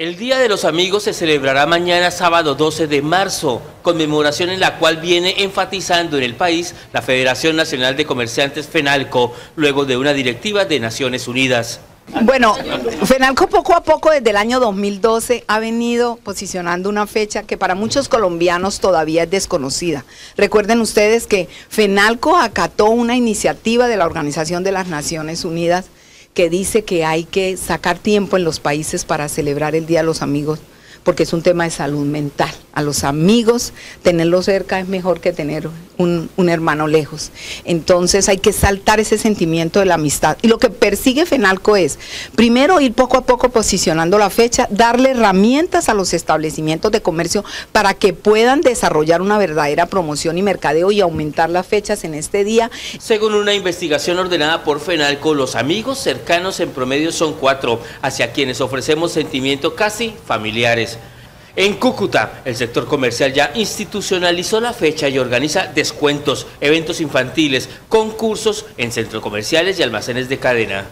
El Día de los Amigos se celebrará mañana sábado 12 de marzo, conmemoración en la cual viene enfatizando en el país la Federación Nacional de Comerciantes FENALCO, luego de una directiva de Naciones Unidas. Bueno, FENALCO poco a poco desde el año 2012 ha venido posicionando una fecha que para muchos colombianos todavía es desconocida. Recuerden ustedes que FENALCO acató una iniciativa de la Organización de las Naciones Unidas que dice que hay que sacar tiempo en los países para celebrar el Día de los Amigos, porque es un tema de salud mental a los amigos, tenerlos cerca es mejor que tener un, hermano lejos. Entonces hay que saltar ese sentimiento de la amistad. Y lo que persigue FENALCO es, primero, ir poco a poco posicionando la fecha, darle herramientas a los establecimientos de comercio para que puedan desarrollar una verdadera promoción y mercadeo y aumentar las fechas en este día. Según una investigación ordenada por FENALCO, los amigos cercanos en promedio son cuatro, hacia quienes ofrecemos sentimientos casi familiares. En Cúcuta, el sector comercial ya institucionalizó la fecha y organiza descuentos, eventos infantiles, concursos en centros comerciales y almacenes de cadena.